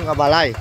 rõ bà này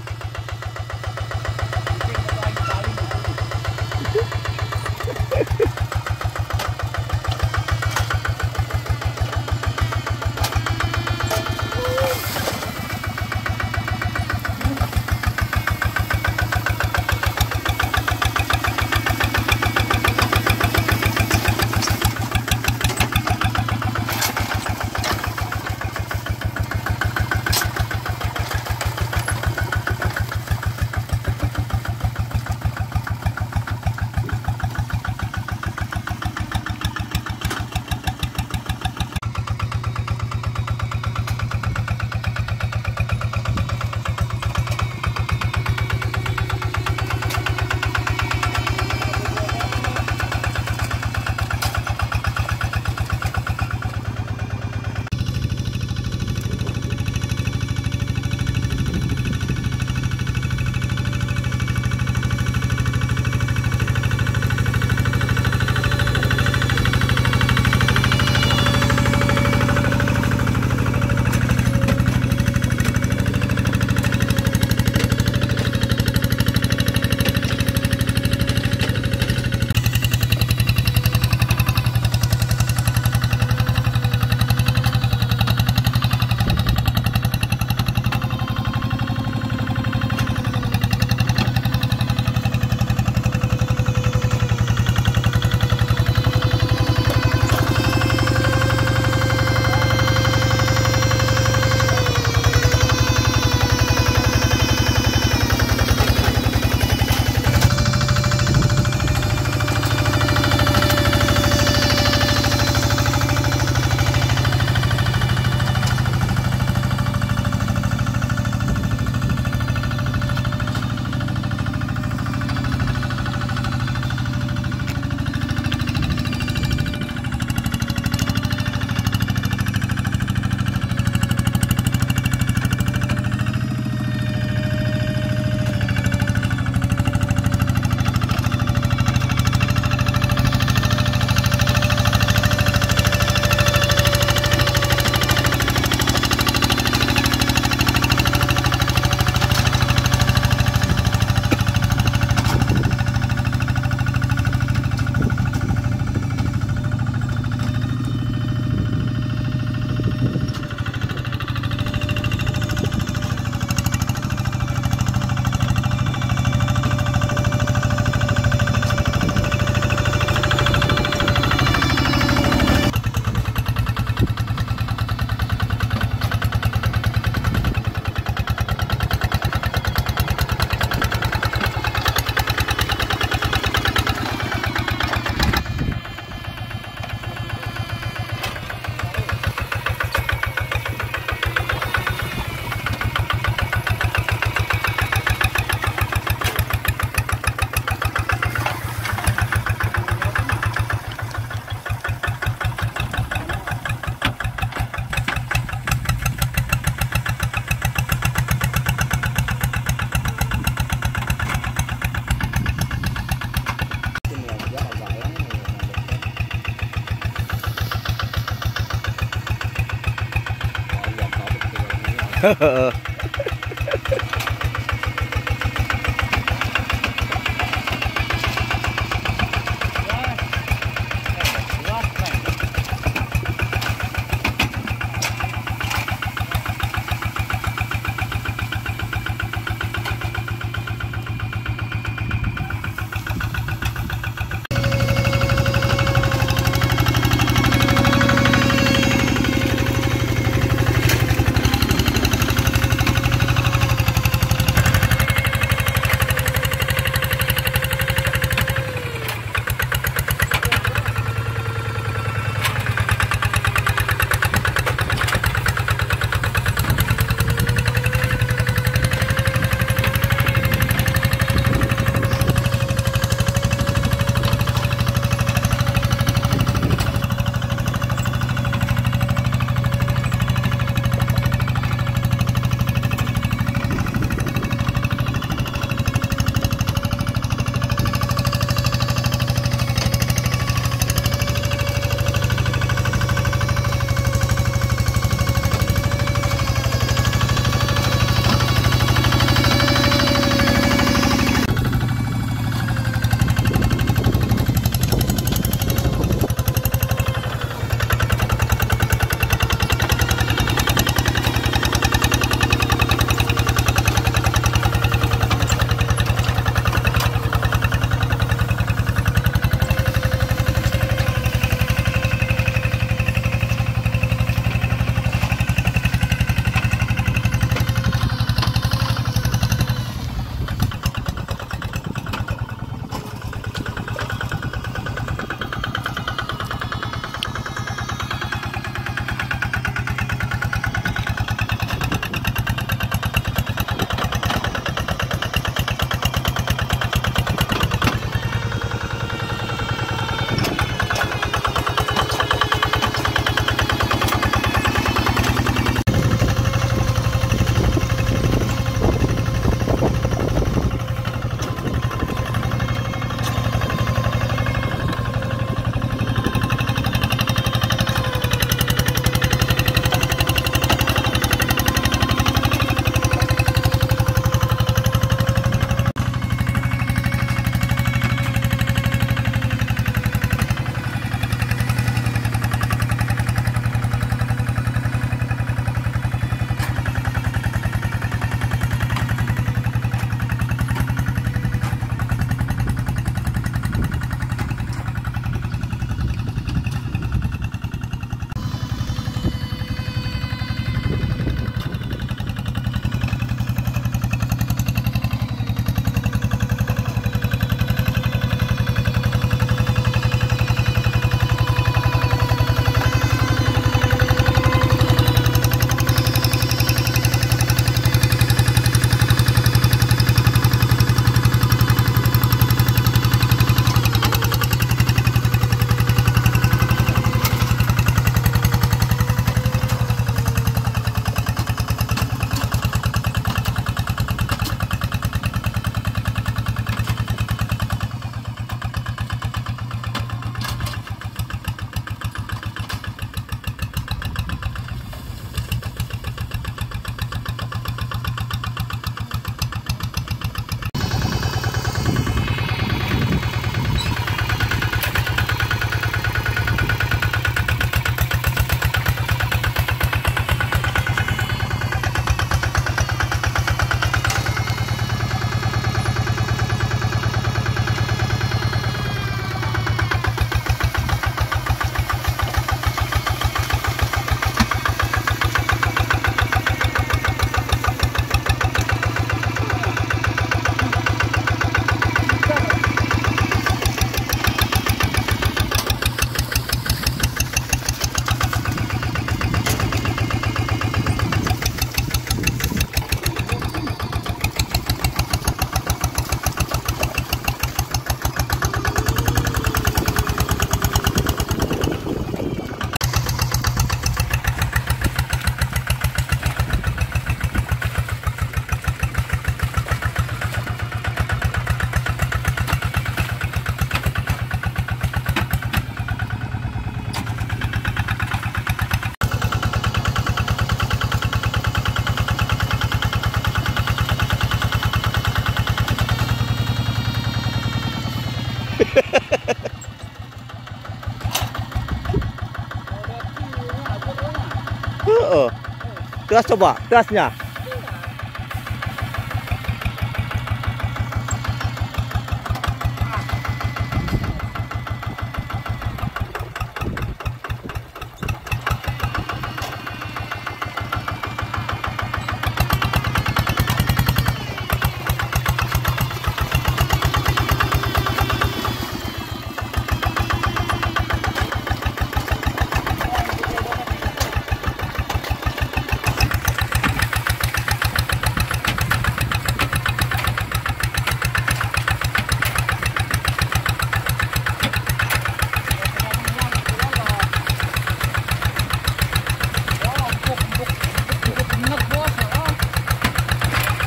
Coba, gasnya.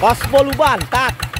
Pas boluban, tak.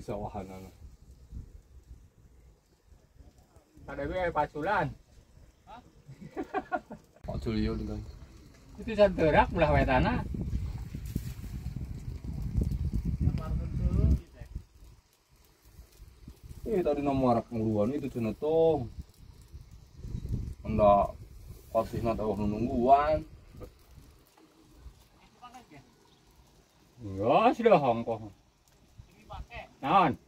Di sawahan ano. Ada gue paculan. Pak Julio dengan Itu santerak belah wae tanah. Eh tadi nomor ngeluan itu cina tuh. Anda kasih nanti awak nungguan. Ya, sudah hongkong. Naon?